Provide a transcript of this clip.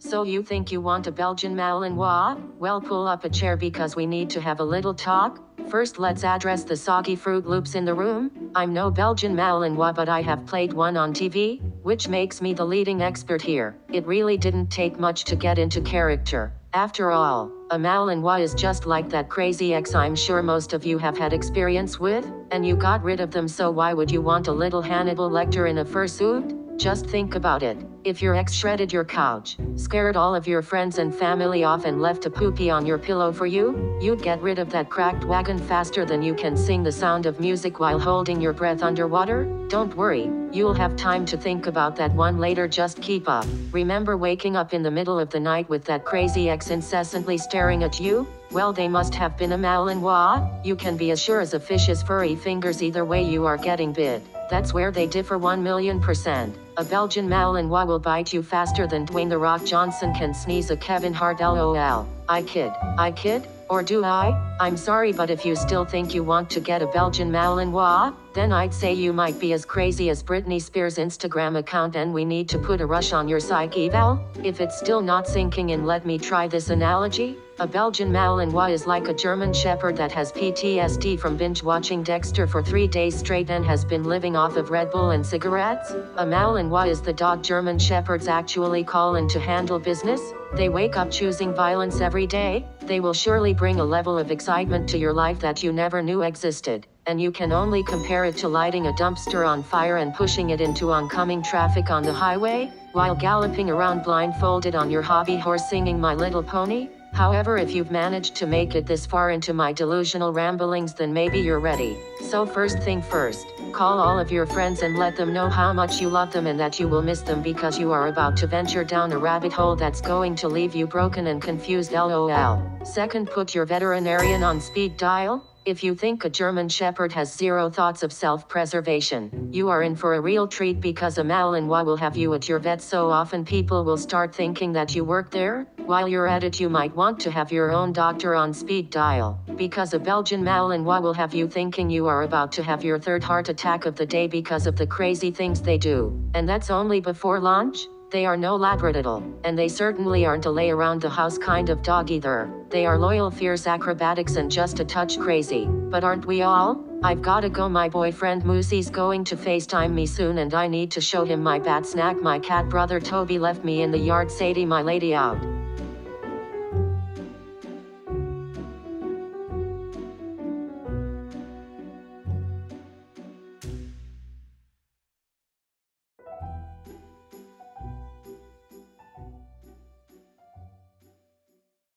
So you think you want a Belgian Malinois? Well pull up a chair because we need to have a little talk. First let's address the soggy Froot Loops in the room. I'm no Belgian Malinois but I have played one on TV, which makes me the leading expert here. It really didn't take much to get into character. After all, a Malinois is just like that crazy ex I'm sure most of you have had experience with, and you got rid of them so why would you want a little Hannibal Lecter in a fursuit? Just think about it. If your ex shredded your couch, scared all of your friends and family off and left a poopy on your pillow for you, you'd get rid of that cracked wagon faster than you can sing the sound of music while holding your breath underwater? Don't worry, you'll have time to think about that one later just keep up. Remember waking up in the middle of the night with that crazy ex incessantly staring at you? Well they must have been a Malinois, you can be as sure as a fish's furry fingers either way you are getting bit. That's where they differ 1 million percent. A Belgian Malinois will bite you faster than Dwayne The Rock Johnson can sneeze a Kevin Hart lol. I kid. I kid? Or do I? I'm sorry but if you still think you want to get a Belgian Malinois, then I'd say you might be as crazy as Britney Spears' Instagram account and we need to put a rush on your psyche eval. If it's still not sinking in let me try this analogy. A Belgian Malinois is like a German Shepherd that has PTSD from binge watching Dexter for three days straight and has been living off of Red Bull and cigarettes. A Malinois is the dog German Shepherds actually call in to handle business. They wake up choosing violence every day. They will surely bring a level of excitement to your life that you never knew existed. And you can only compare it to lighting a dumpster on fire and pushing it into oncoming traffic on the highway, while galloping around blindfolded on your hobby horse singing My Little Pony. However, if you've managed to make it this far into my delusional ramblings, then maybe you're ready. So, first thing first, call all of your friends and let them know how much you love them and that you will miss them because you are about to venture down a rabbit hole that's going to leave you broken and confused. LOL. Second, put your veterinarian on speed dial. If you think a German Shepherd has zero thoughts of self preservation, you are in for a real treat because a Malinois will have you at your vet so often people will start thinking that you work there. While you're at it, you might want to have your own doctor on speed dial, because a Belgian Malinois will have you thinking you are about to have your third heart attack of the day because of the crazy things they do. And that's only before lunch? They are no labradoodle, and they certainly aren't a lay around the house kind of dog either. They are loyal, fierce acrobatics and just a touch crazy. But aren't we all? I've gotta go. My boyfriend Moosey's going to FaceTime me soon, and I need to show him my bat snack. My cat brother Toby left me in the yard. Sadie, my lady, out.